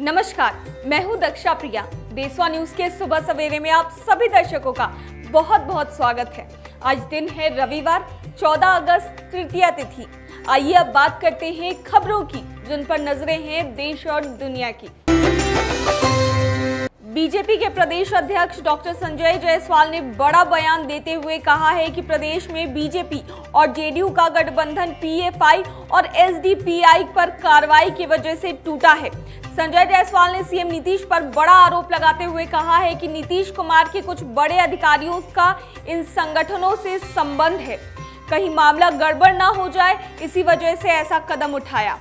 नमस्कार, मैं हूँ दक्षा प्रिया। बेसवा न्यूज़ के सुबह सवेरे में आप सभी दर्शकों का बहुत बहुत स्वागत है। आज दिन है रविवार 14 अगस्त, तृतीय तिथि। आइए अब बात करते हैं खबरों की, जिन पर नज़रें हैं देश और दुनिया की। बीजेपी के प्रदेश अध्यक्ष डॉक्टर संजय जायसवाल ने बड़ा बयान देते हुए कहा है कि प्रदेश में बीजेपी और जेडीयू का गठबंधन पीएफआई और एसडीपीआई पर कार्रवाई की वजह से टूटा है। संजय जायसवाल ने सीएम नीतीश पर बड़ा आरोप लगाते हुए कहा है कि नीतीश कुमार के कुछ बड़े अधिकारियों का इन संगठनों से संबंध है। कहीं मामला गड़बड़ ना हो जाए, इसी वजह से ऐसा कदम उठाया।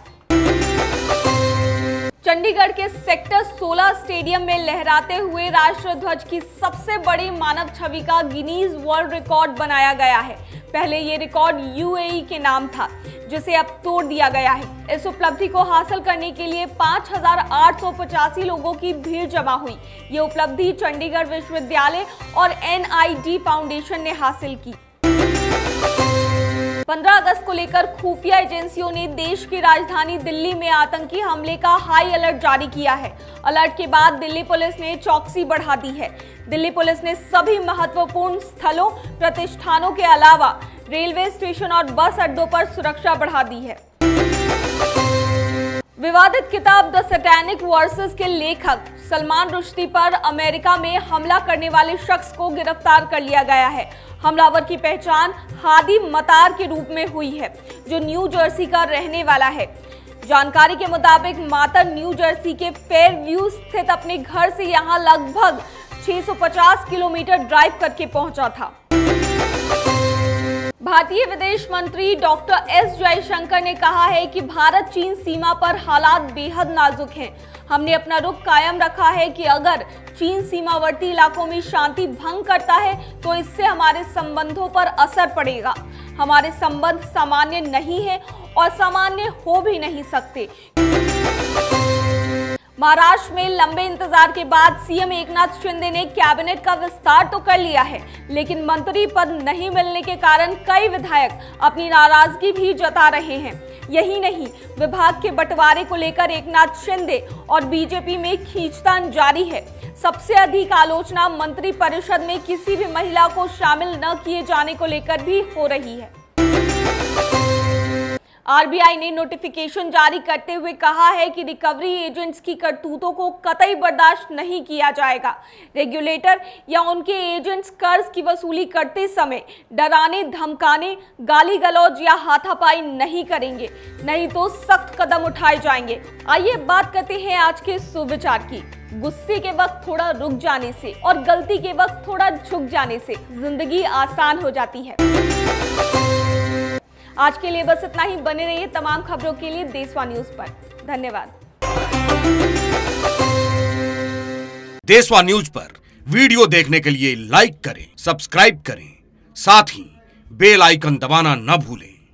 चंडीगढ़ के सेक्टर 16 स्टेडियम में लहराते हुए राष्ट्र ध्वज की सबसे बड़ी मानव छवि का गिनीज वर्ल्ड रिकॉर्ड बनाया गया है। पहले ये रिकॉर्ड यूएई के नाम था जिसे अब तोड़ दिया गया है। इस उपलब्धि को हासिल करने के लिए 5,885 लोगों की भीड़ जमा हुई। ये उपलब्धि चंडीगढ़ विश्वविद्यालय और एनआईडी फाउंडेशन ने हासिल की। 15 अगस्त को लेकर खुफिया एजेंसियों ने देश की राजधानी दिल्ली में आतंकी हमले का हाई अलर्ट जारी किया है। अलर्ट के बाद दिल्ली पुलिस ने चौकसी बढ़ा दी है। दिल्ली पुलिस ने सभी महत्वपूर्ण स्थलों, प्रतिष्ठानों के अलावा रेलवे स्टेशन और बस अड्डों पर सुरक्षा बढ़ा दी है। विवादित किताब द सैटैनिक वर्सेस के लेखक सलमान रुश्ती पर अमेरिका में हमला करने वाले शख्स को गिरफ़्तार कर लिया गया है। हमलावर की पहचान हादी मतार के रूप में हुई है, जो न्यू जर्सी का रहने वाला है। जानकारी के मुताबिक मातर न्यू जर्सी के फेयर व्यू स्थित अपने घर से यहाँ लगभग 650 किलोमीटर ड्राइव करके पहुँचा था। भारतीय विदेश मंत्री डॉक्टर एस जयशंकर ने कहा है कि भारत चीन सीमा पर हालात बेहद नाजुक हैं। हमने अपना रुख कायम रखा है कि अगर चीन सीमावर्ती इलाकों में शांति भंग करता है तो इससे हमारे संबंधों पर असर पड़ेगा। हमारे संबंध सामान्य नहीं है और सामान्य हो भी नहीं सकते। महाराष्ट्र में लंबे इंतज़ार के बाद सीएम एकनाथ शिंदे ने कैबिनेट का विस्तार तो कर लिया है, लेकिन मंत्री पद नहीं मिलने के कारण कई विधायक अपनी नाराज़गी भी जता रहे हैं। यही नहीं, विभाग के बंटवारे को लेकर एकनाथ शिंदे और बीजेपी में खींचतान जारी है। सबसे अधिक आलोचना मंत्री परिषद में किसी भी महिला को शामिल न किए जाने को लेकर भी हो रही है। आरबीआई ने नोटिफिकेशन जारी करते हुए कहा है कि रिकवरी एजेंट्स की करतूतों को कतई बर्दाश्त नहीं किया जाएगा। रेगुलेटर या उनके एजेंट्स कर्ज की वसूली करते समय डराने, धमकाने गाली गलौज या हाथापाई नहीं करेंगे। नहीं तो सख्त कदम उठाए जाएँगे। आइए बात करते हैं आज के सुविचार की। गुस्से के वक्त थोड़ा रुक जाने से और गलती के वक्त थोड़ा झुक जाने से ज़िंदगी आसान हो जाती है। आज के लिए बस इतना ही। बने रहिए तमाम खबरों के लिए देशवा न्यूज़ पर। धन्यवाद। देशवा न्यूज़ पर वीडियो देखने के लिए लाइक करें, सब्सक्राइब करें। साथ ही बेल आइकन दबाना न भूलें।